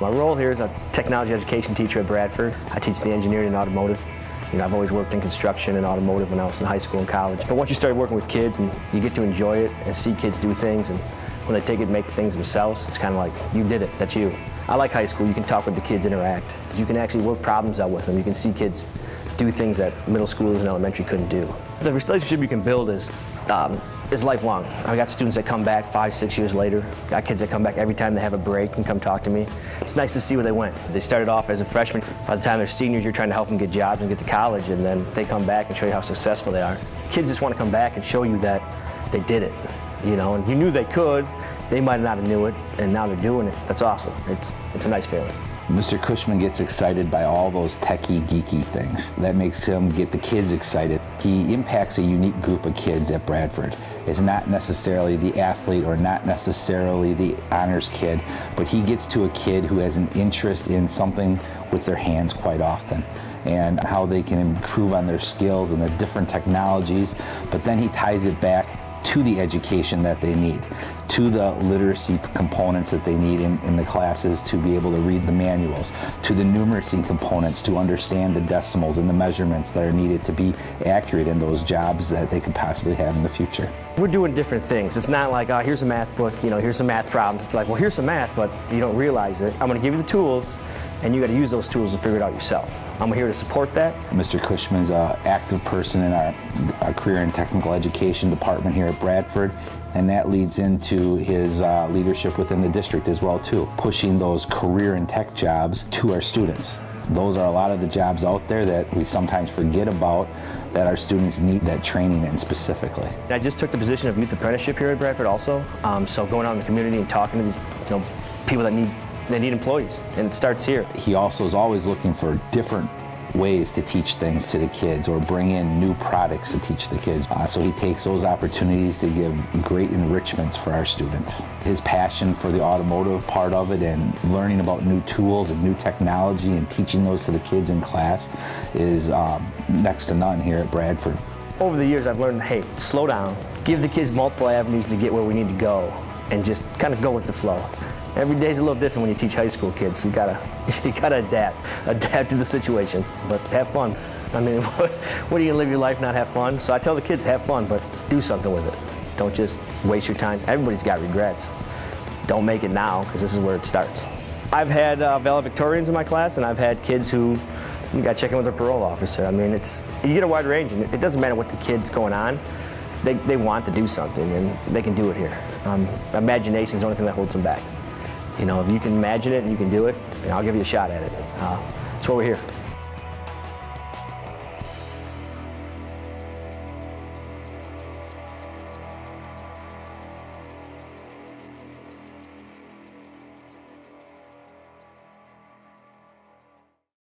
My role here is a technology education teacher at Bradford. I teach the engineering and automotive. You know, I've always worked in construction and automotive when I was in high school and college. But once you start working with kids and you get to enjoy it and see kids do things and when they take it and make things themselves, it's kind of like, you did it, that's you. I like high school. You can talk with the kids, interact. You can actually work problems out with them. You can see kids do things that middle schoolers and elementary couldn't do. The relationship you can build is um, is lifelong. I got students that come back five, six years later. Got kids that come back every time they have a break and come talk to me. It's nice to see where they went. They started off as a freshman. By the time they're seniors, you're trying to help them get jobs and get to college, and then they come back and show you how successful they are. Kids just want to come back and show you that they did it, you know, and you knew they could. They might not have knew it, and now they're doing it. That's awesome. It's, it's a nice feeling. Mr. Cushman gets excited by all those techie, geeky things. That makes him get the kids excited. He impacts a unique group of kids at Bradford. It's not necessarily the athlete or not necessarily the honors kid, but he gets to a kid who has an interest in something with their hands quite often and how they can improve on their skills and the different technologies, but then he ties it back to the education that they need, to the literacy components that they need in, in the classes to be able to read the manuals, to the numeracy components to understand the decimals and the measurements that are needed to be accurate in those jobs that they could possibly have in the future. We're doing different things. It's not like, oh, here's a math book, you know, here's some math problems. It's like, well, here's some math, but you don't realize it. I'm going to give you the tools, and you got to use those tools to figure it out yourself. I'm here to support that. Mr. Cushman's an active person in our, our, career and technical education department here at Bradford, and that leads into his uh, leadership within the district as well too, pushing those career and tech jobs to our students. Those are a lot of the jobs out there that we sometimes forget about that our students need that training in specifically. I just took the position of youth apprenticeship here at Bradford also, um, so going out in the community and talking to these you know, people that need they need employees, and it starts here. He also is always looking for different ways to teach things to the kids or bring in new products to teach the kids. Uh, so he takes those opportunities to give great enrichments for our students. His passion for the automotive part of it and learning about new tools and new technology and teaching those to the kids in class is um, next to none here at Bradford. Over the years I've learned, hey, slow down, give the kids multiple avenues to get where we need to go and just kind of go with the flow. Every day's a little different when you teach high school kids. You gotta, you gotta adapt, adapt to the situation, but have fun. I mean, what, what are you gonna live your life not have fun? So I tell the kids, have fun, but do something with it. Don't just waste your time. Everybody's got regrets. Don't make it now, because this is where it starts. I've had uh, valedictorians in my class, and I've had kids who you got to check in with their parole officer. I mean, it's you get a wide range, and it doesn't matter what the kid's going on. They, they want to do something, and they can do it here. Um, imagination is the only thing that holds them back. You know, if you can imagine it and you can do it, I'll give you a shot at it. Uh, that's why we're here.